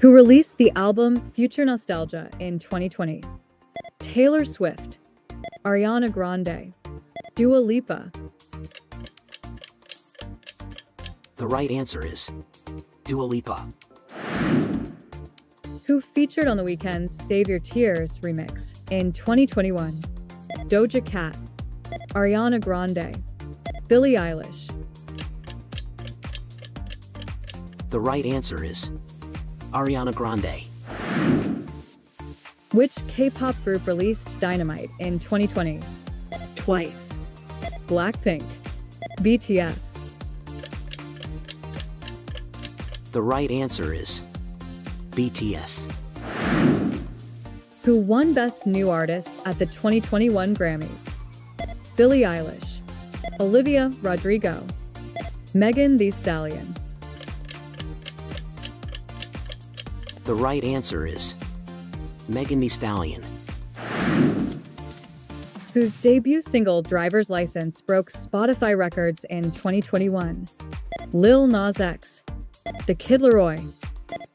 who released the album Future Nostalgia in 2020. Taylor Swift, Ariana Grande, Dua Lipa. The right answer is Dua Lipa. Who featured on the Weeknd's Save Your Tears remix in 2021. Doja Cat, Ariana Grande, Billie Eilish. The right answer is Ariana Grande. Which K-pop group released Dynamite in 2020? Twice. Blackpink, BTS. The right answer is BTS. Who won Best New Artist at the 2021 Grammys? Billie Eilish, Olivia Rodrigo, Megan Thee Stallion. The right answer is Megan Thee Stallion. Whose debut single Driver's License broke Spotify records in 2021. Lil Nas X, The Kid Laroi,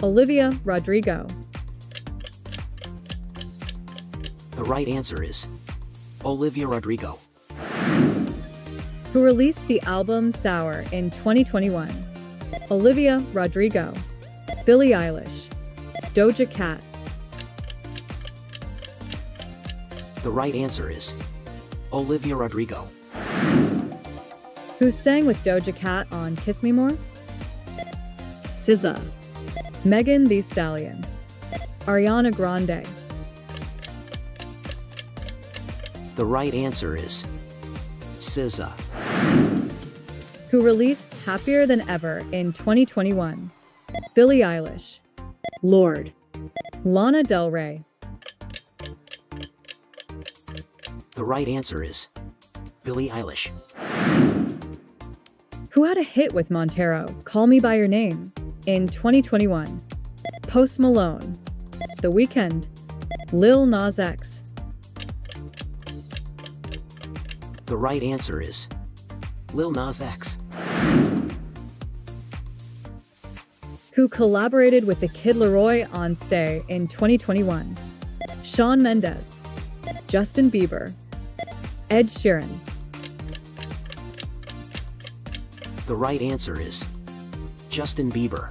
Olivia Rodrigo. The right answer is Olivia Rodrigo. Who released the album Sour in 2021. Olivia Rodrigo, Billie Eilish, Doja Cat. The right answer is Olivia Rodrigo. Who sang with Doja Cat on Kiss Me More? SZA, Megan Thee Stallion, Ariana Grande. The right answer is SZA. Who released Happier Than Ever in 2021. Billie Eilish, Lorde, Lana Del Rey. The right answer is Billie Eilish. Who had a hit with Montero, Call Me By Your Name, in 2021? Post Malone, The Weeknd, Lil Nas X. The right answer is Lil Nas X. Who collaborated with the Kid Laroi on Stay in 2021? Shawn Mendes, Justin Bieber, Ed Sheeran. The right answer is Justin Bieber.